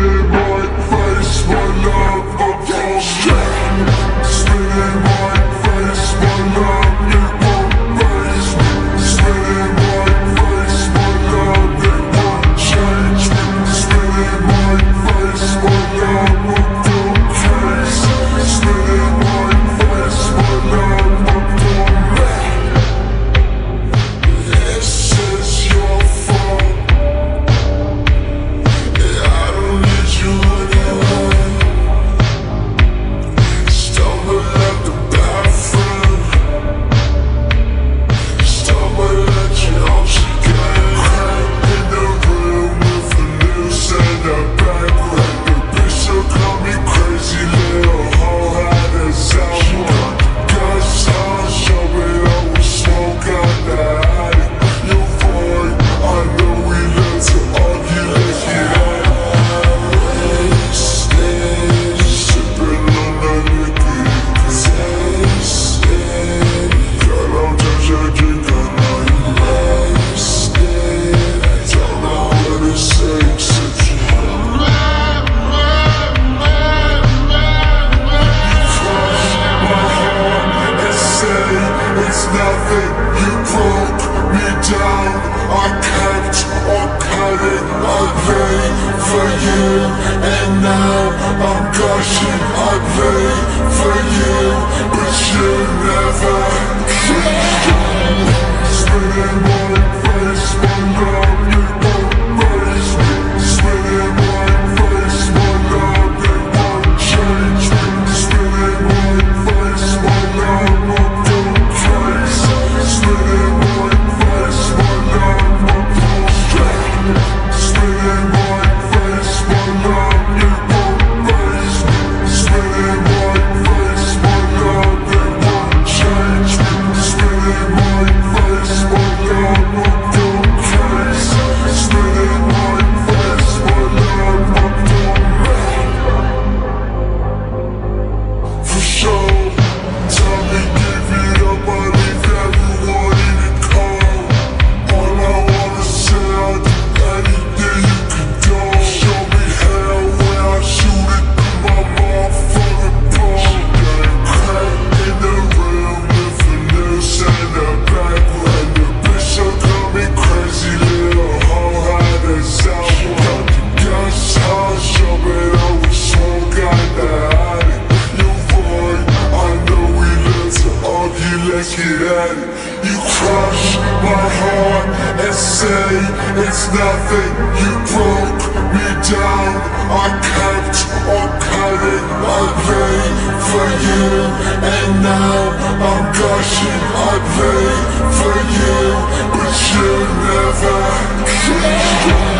Baby. you broke me down I kept on cutting away for you. And now I'm gushing I away for you But you never came Remember You crush my heart and say it's nothing. You broke me down, I kept on cutting I pray for you. And now I'm gushing I pray for you, but you never changed